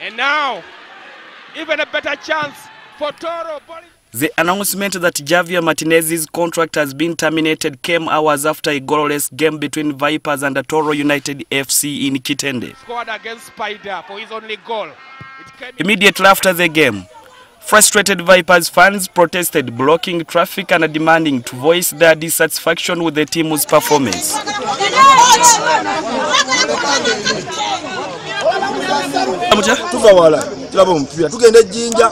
And now, even a better chance for Toro. The announcement that Javier Martinez's contract has been terminated came hours after a goalless game between Vipers and Toro United FC in Kitende. Scored against Spider for his only goal. Immediately after the game, frustrated Vipers fans protested, blocking traffic and demanding to voice their dissatisfaction with the team's performance. Tuva wala tulaba omupiira. Tugenda ejjinja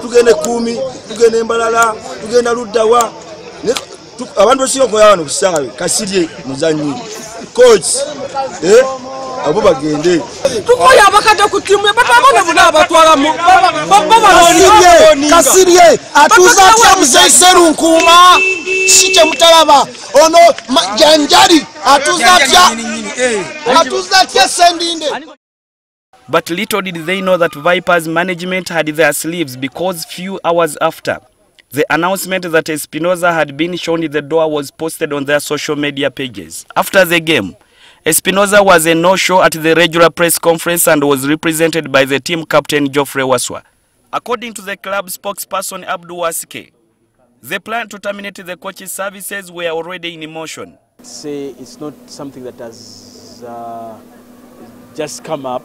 tugenda ekkuumi tugenda embalala tugenda luddawa. Abantu bekirokoya wano kusaawe kasirye muzanyi coach abo bagende. Tukoye abakadde ku tiimu batwabone buna abatwalamu. Kasirye atuuza atya muzeeseru nkuuma? Si kye mutalaba. Ono janjali atuuza atya atuuza atya sendinde But little did they know that Vipers management had their sleeves because few hours after, the announcement that Espinoza had been shown the door was posted on their social media pages. After the game, Espinoza was a no-show at the regular press conference and was represented by the team captain Geoffrey Waswa. According to the club spokesperson Abdul Wasike, the plan to terminate the coach's services were already in motion. Say it's not something that has uh, just come up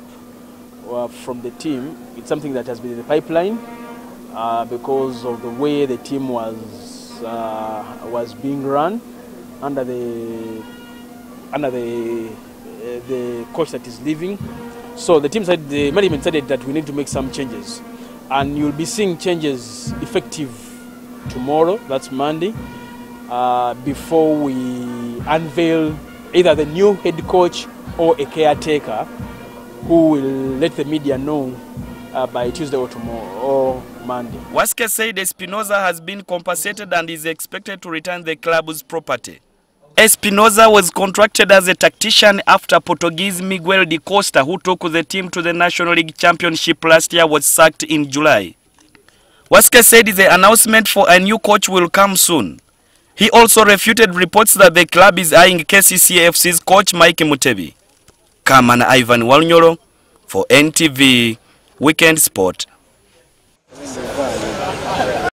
from the team. It's something that has been in the pipeline uh, because of the way the team was uh, was being run under the under the uh, the coach that is leaving. So the team said the management said that we need to make some changes, and you'll be seeing changes effective tomorrow. That's Monday. Uh, before we unveil either the new head coach or a caretaker who will let the media know uh, by Tuesday or tomorrow or Monday. Wasike said Espinoza has been compensated and is expected to return the club's property. Espinoza was contracted as a tactician after Portuguese Miguel da Costa, who took the team to the National League Championship last year, was sacked in July. Wasike said the announcement for a new coach will come soon. He also refuted reports that the club is eyeing KCCA FC's coach Mike Mutebi. Kamana Ivan Walnyoro for NTV Weekend Sport.